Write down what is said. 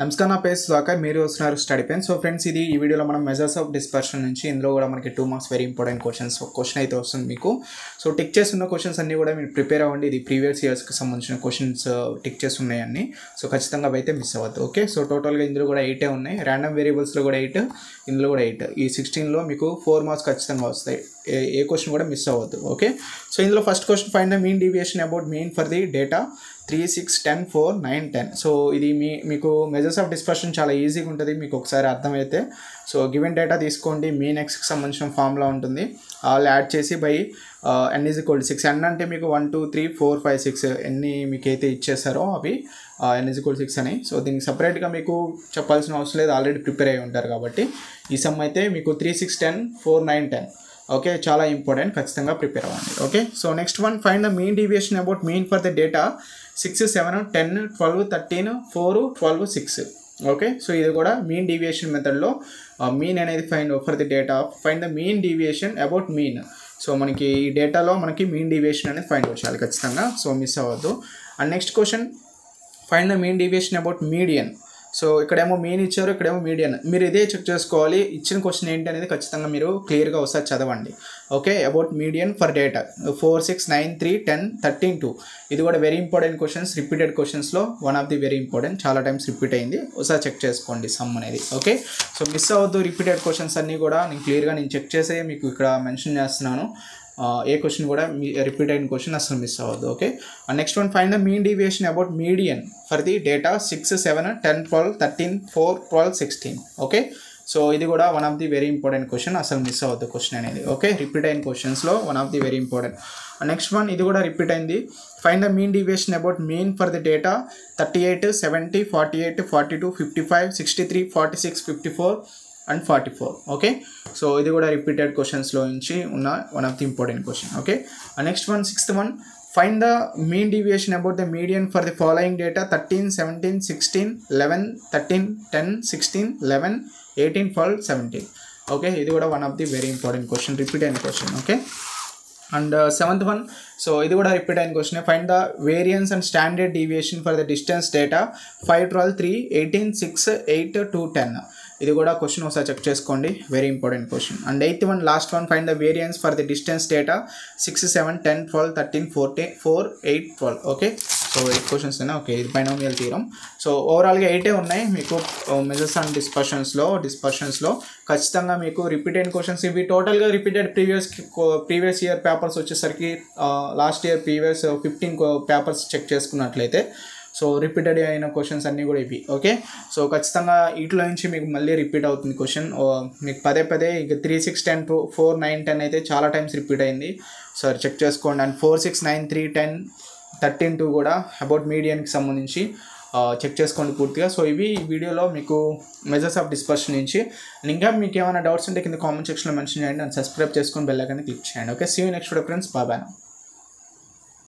నమస్కారం నా పేరు సుధాకర్ మీరు వస్తున్నారు స్టడీ పెన్ సో ఫ్రెండ్స్ ఇది ఈ వీడియోలో మనం మెజర్స్ ఆఫ్ డిస్పర్షన్ నుంచి ఇందులో కూడా మనకి two marks very important questions question అయితే వస్తుంది మీకు. సో టిక్ చేస్తున్న క్వశ్చన్స్ అన్నీ కూడా మీరు ప్రిపేర్ అవ్వండి. ఇది ప్రీవియస్ ఇయర్స్కి సంబంధించిన క్వశ్చన్స్ టిక్ చేసి సో ఖచ్చితంగా అవి అయితే మిస్ అవ్వద్దు ఓకే సో టోటల్గా ఇందులో కూడా ఎయిటే ఉన్నాయి. ర్యాండమ్ వేరియబుల్స్లో కూడా ఎయిట్ ఇందులో కూడా ఎయిట్ ఈ సిక్స్టీన్లో మీకు ఫోర్ మార్క్స్ ఖచ్చితంగా వస్తాయి. ఏ ఏ క్వశ్చన్ కూడా మిస్ అవ్వద్దు ఓకే సో ఇందులో first question find the mean deviation about mean for the data three six ten four nine ten so ఇది మీ మీకు మెజర్స్ ఆఫ్ డిస్పర్షన్ చాలా ఈజీగా ఉంటుంది మీకు ఒకసారి అర్థమైతే. సో గివెన్ డేటా తీసుకోండి మీన్ ఎక్స్కి సంబంధించిన ఫార్ములా ఉంటుంది. ఆల్ యాడ్ చేసి by N is equal six N అంటే మీకు one two three four five six ఎన్ని మీకు అయితే ఇచ్చేసారో అవి ఎన్ ఈజ్ ఈక్వల్ సిక్స్ అని. సో దీనికి సపరేట్గా మీకు చెప్పాల్సిన అవసరం లేదు ఆల్రెడీ ప్రిపేర్ అయి ఉంటారు కాబట్టి. ఈ సమ్ అయితే మీకు three six ten four nine ten okay చాలా ఇంపార్టెంట్ ఖచ్చితంగా ప్రిపేర్ అవ్వండి. Okay so next one find the mean deviation about mean for the data six seven ten twelve thirteen four twelve six okay so ఇది కూడా mean deviation మెథడ్లో mean అనేది find for the data find the mean deviation about mean so మనకి ఈ డేటాలో మనకి mean deviation అనేది find out చేయాలి ఖచ్చితంగా. సో మిస్ అవ్వద్దు. And next question find the mean deviation about median so ఇక్కడేమో మీన్ ఇచ్చారు ఇక్కడేమో మీడియన్ మీరు ఇదే చెక్ చేసుకోవాలి. ఇచ్చిన క్వశ్చన్ ఏంటి అనేది ఖచ్చితంగా మీరు క్లియర్గా ఒకసారి చదవండి. Okay about median for data four six nine three ten thirteen two ఇది కూడా very important questions repeated క్వశ్చన్స్లో one of the very important చాలా టైమ్స్ రిపీట్ అయింది. ఒకసారి చెక్ చేసుకోండి సమ్ అనేది. ఓకే సో మిస్ అవ్వద్దు రిపీటెడ్ క్వశ్చన్స్ అన్నీ కూడా. నేను క్లియర్గా నేను చెక్ చేసే మీకు ఇక్కడ మెన్షన్ చేస్తున్నాను. ఏ క్వశ్చన్ కూడా మీ రిపీట్ అయిన క్వశ్చన్ అసలు మిస్ అవ్వద్దు okay next one find the mean deviation about median for the data six seven ten twelve thirteen four twelve sixteen okay so ఇది కూడా one of the very important question అసలు miss అవ్వద్దు question అనేది okay repeat అయిన క్వశ్చన్స్లో one of the very important next one ఇది కూడా repeat అయింది. Find the mean deviation about mean for the data thirty eight seventy forty eight forty two fifty five sixty three forty six fifty four and forty four okay? So ఇది కూడా repeated క్వశ్చన్స్లో నుంచి ఉన్న one of the important question okay? Next one sixth one find the mean deviation about the median for the following data thirteen seventeen sixteen eleven thirteen ten sixteen eleven eighteen twelve seventeen okay ఇది కూడా one of the very important question repeat అయిన question okay? And seventh one so ఇది కూడా repeat అయిన question find the variance and standard deviation for the distance data five twelve three eighteen six eight two ten ఇది కూడా question ఒకసారి check చేసుకోండి. Very important question and eighth one last one find the variance for the distance data six seven ten twelve thirteen fourteen four eight twelve okay so eight questions అయినా okay ఇది binomial theorem so ఓవరాల్గా ఎయిటే ఉన్నాయి? మీకు measures and డిస్పర్షన్స్లో డిస్కషన్స్లో ఖచ్చితంగా మీకు repeated questions ఇవి టోటల్గా repeated previous previous year papers వచ్చేసరికి last year previous fifteen papers check చేసుకున్నట్లయితే సో రిపీటెడ్ అయిన క్వశ్చన్స్ అన్నీ కూడా ఇవి ఓకే సో ఖచ్చితంగా వీటిలో నుంచి మీకు మళ్ళీ రిపీట్ అవుతుంది క్వశ్చన్ మీకు పదే పదే ఇక three six ten two four nine ten అయితే చాలా టైమ్స్ రిపీట్ అయింది. సో చెక్ చేసుకోండి. And four six nine three ten thirteen two కూడా అబౌట్ మీడియానికి సంబంధించి చెక్ చేసుకోండి పూర్తిగా. సో ఇవి ఈ వీడియోలో మీకు మెజర్స్ ఆఫ్ డిస్పర్షన్ నుంచి. ఇంకా మీకు ఏమైనా డౌట్స్ ఉంటే కింద కామెంట్ సెక్షన్లో మెన్షన్ చేయండి. అండ్ సబ్స్క్రైబ్ చేసుకొని బెల్ ఐకాన్ని క్లిక్ చేయండి. Okay see you next friends బాబాయ్